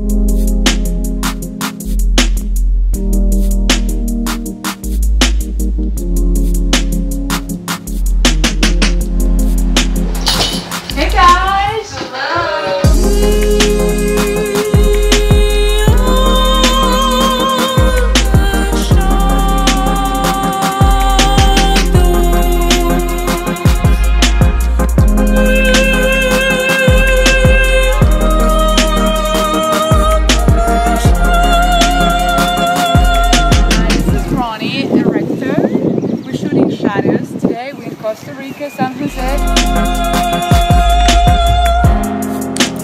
Hey Costa Rica, San Jose.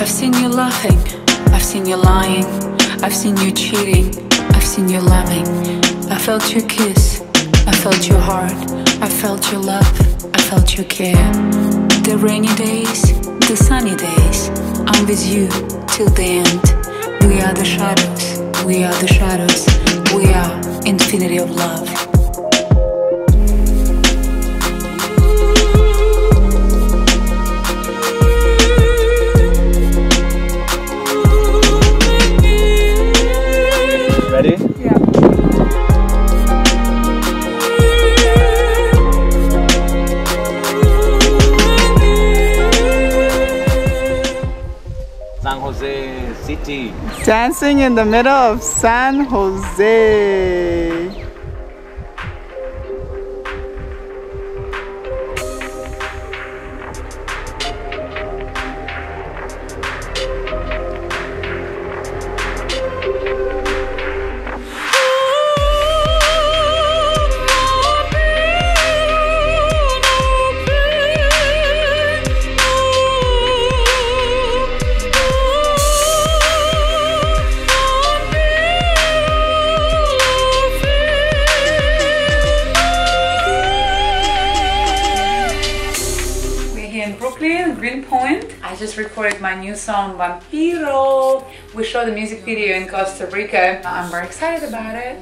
I've seen you laughing, I've seen you lying, I've seen you cheating, I've seen you loving. I felt your kiss, I felt your heart, I felt your love, I felt your care. The rainy days, the sunny days, I'm with you till the end. We are the shadows, we are the shadows, we are infinity of love. Dancing in the middle of San Jose. In Brooklyn, Greenpoint. I just recorded my new song Vampiro. We shot the music video in Costa Rica. I'm very excited about it.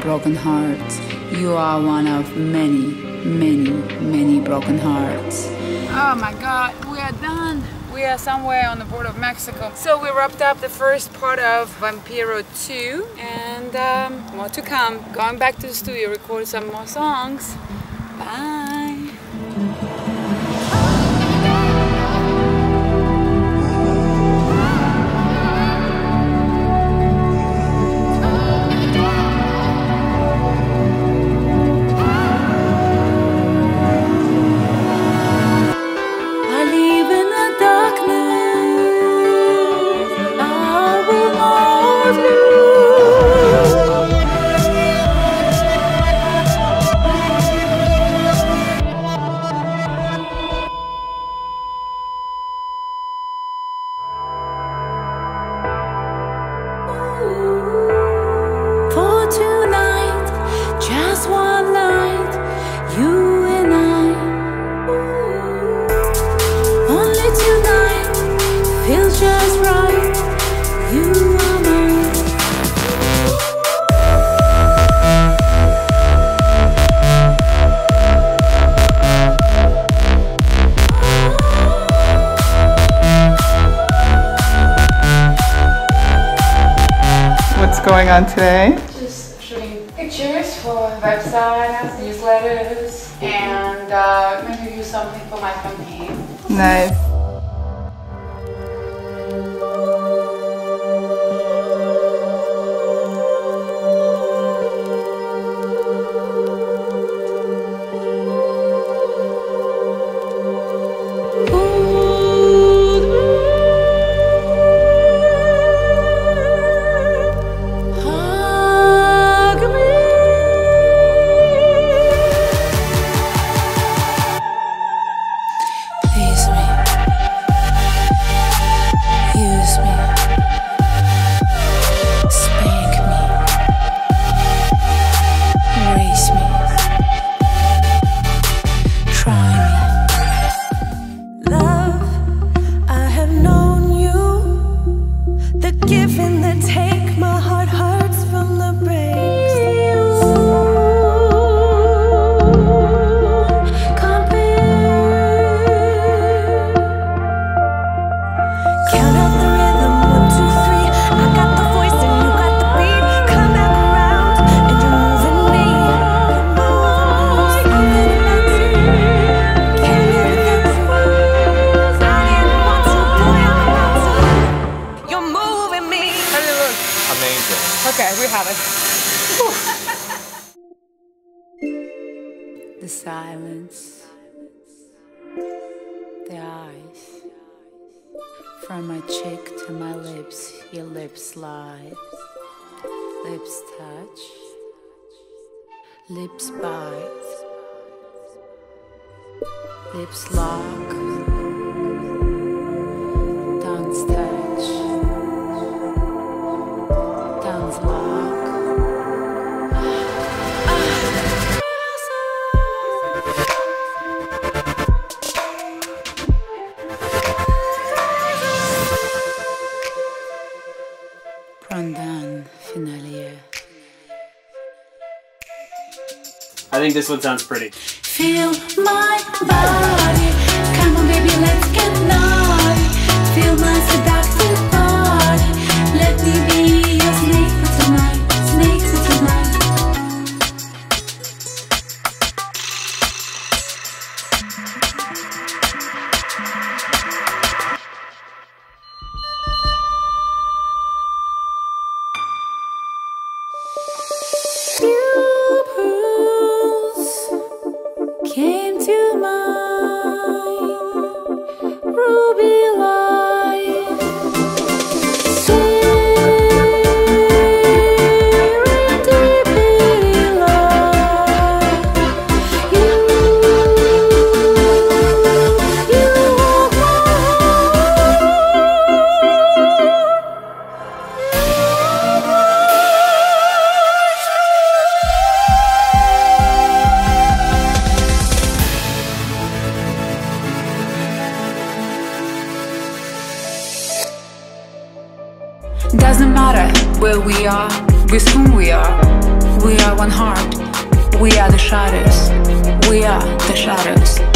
Broken hearts. You are one of many, many, many broken hearts. Oh my god, we are done. We are somewhere on the border of Mexico. So we wrapped up the first part of Vampiro 2 and um, more to come. Going back to the studio, record some more songs. Bye. What's going on today? Just shooting pictures for websites, newsletters, and uh, maybe do something for my campaign. Nice. giving Okay, we have it. the silence, the eyes. From my cheek to my lips, your lips slide. Lips touch, lips bite, lips lock. I think this one sounds pretty. Feel my body. To mind. Doesn't matter where we are, with whom we are. We are one heart. We are the shadows. We are the shadows.